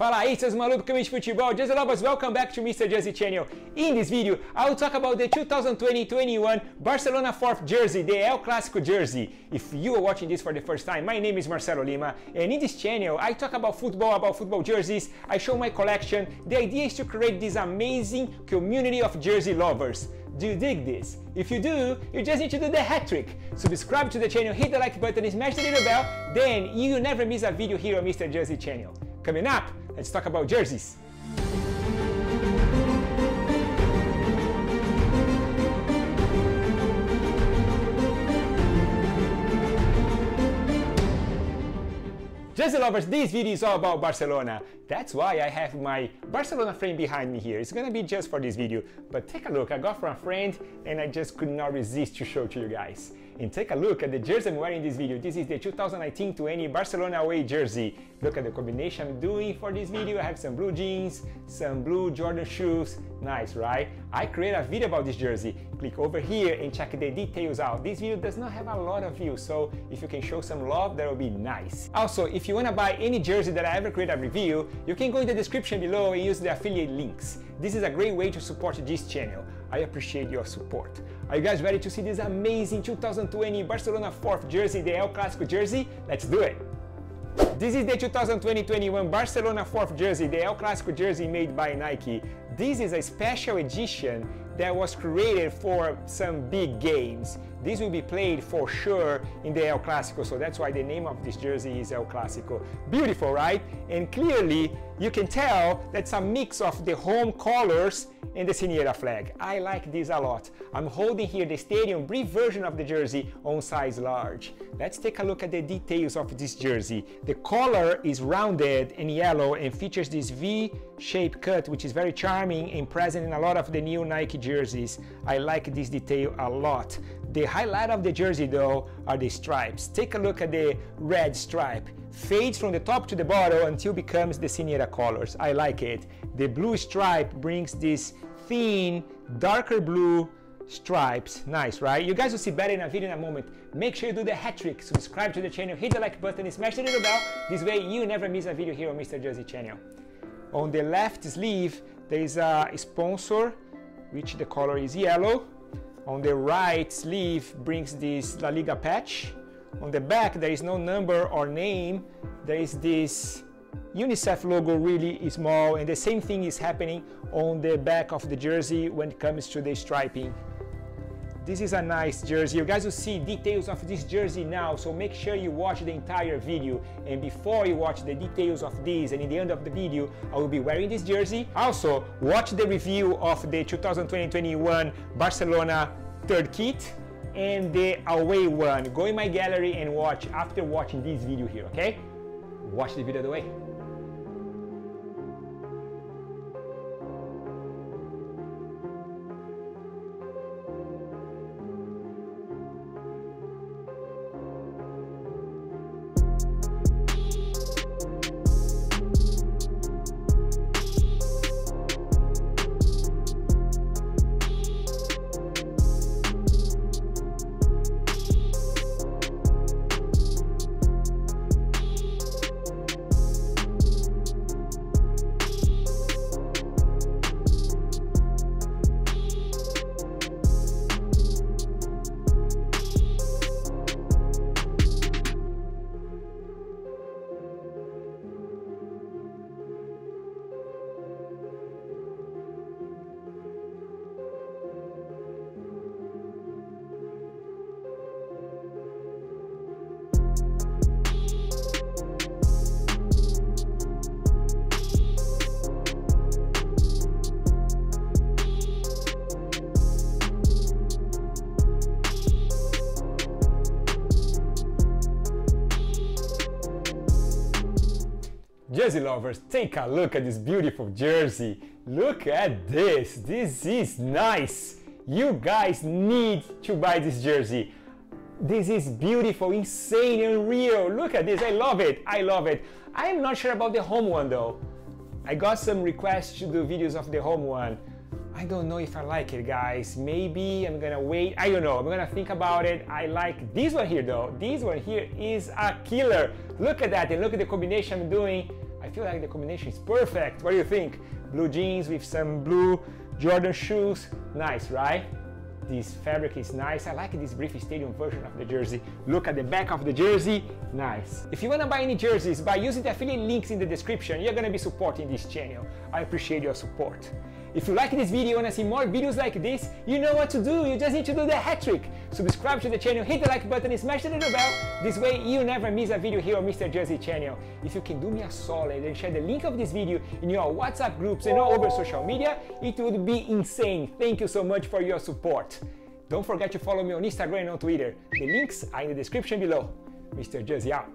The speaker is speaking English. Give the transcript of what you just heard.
Fala aí, seus malucos que de futebol, Jersey lovers, welcome back to Mr. Jersey channel. In this video, I will talk about the 2020-21 Barcelona 4th jersey, the El Clásico jersey. If you are watching this for the first time, my name is Marcelo Lima, and in this channel, I talk about football, about football jerseys, I show my collection. The idea is to create this amazing community of jersey lovers. Do you dig this? If you do, you just need to do the hat trick. Subscribe to the channel, hit the like button, smash the little bell, then you never miss a video here on Mr. Jersey channel. Coming up, let's talk about jerseys. Jersey lovers, this video is all about Barcelona. That's why I have my Barcelona frame behind me here. It's gonna be just for this video, but take a look. I got from a friend and I just could not resist to show to you guys. And take a look at the jersey I'm wearing in this video. This is the 2019-20 Barcelona away jersey. Look at the combination I'm doing for this video. I have some blue jeans, some blue Jordan shoes. Nice, right? I created a video about this jersey. Click over here and check the details out. This video does not have a lot of views, so if you can show some love, that would be nice. Also, if you wanna buy any jersey that I ever create a review, you can go in the description below and use the affiliate links. This is a great way to support this channel. I appreciate your support. Are you guys ready to see this amazing 2020 Barcelona 4th jersey, the El Clásico jersey? Let's do it! This is the 2020-21 Barcelona 4th jersey, the El Clásico jersey made by Nike. This is a special edition that was created for some big games. This will be played for sure in the El Clásico, so that's why the name of this jersey is El Clásico. Beautiful, right? And clearly, you can tell that's a mix of the home colors and the Senyera flag. I like this a lot. I'm holding here the Stadium Breathe version of the jersey on size large. Let's take a look at the details of this jersey. The collar is rounded and yellow and features this V-shaped cut, which is very charming and present in a lot of the new Nike jerseys. I like this detail a lot. The highlight of the jersey though are the stripes. Take a look at the red stripe. Fades from the top to the bottom until becomes the Senyera colors. I like it. The blue stripe brings this thin, darker blue stripes. Nice, right? You guys will see better in a video in a moment. Make sure you do the hat trick. Subscribe to the channel, hit the like button, and smash the little bell. This way you never miss a video here on Mr. Jersey channel. On the left sleeve, there is a sponsor, which the color is yellow. On the right sleeve brings this La Liga patch. On the back, there is no number or name. There is this UNICEF logo really small and the same thing is happening on the back of the jersey when it comes to the striping. This is a nice jersey. You guys will see details of this jersey now, so make sure you watch the entire video. And before you watch the details of this and in the end of the video, I will be wearing this jersey. Also, watch the review of the 2020-21 Barcelona third kit and the away one. Go in my gallery and watch after watching this video here, okay? Watch the video the way. Jersey lovers, take a look at this beautiful jersey. Look at this, this is nice. You guys need to buy this jersey. This is beautiful, insane, unreal. Look at this, I love it, I love it. I'm not sure about the home one though. I got some requests to do videos of the home one. I don't know if I like it, guys. Maybe I'm gonna wait. I don't know. I'm gonna think about it. I like this one here, though. This one here is a killer. Look at that, and look at the combination I'm doing I feel like the combination is perfect. What do you think? Blue jeans with some blue Jordan shoes. Nice, right? This fabric is nice. I like this Breathe Stadium version of the jersey. Look at the back of the jersey. Nice. If you want to buy any jerseys by using the affiliate links in the description, you're going to be supporting this channel. I appreciate your support. If you like this video and want to see more videos like this, you know what to do. You just need to do the hat trick. Subscribe to the channel, hit the like button, and smash the little bell. This way you never miss a video here on Mr. Jersey channel. If you can do me a solid and share the link of this video in your WhatsApp groups and all over social media, it would be insane. Thank you so much for your support. Don't forget to follow me on Instagram and on Twitter. The links are in the description below. Mr. Jersey out.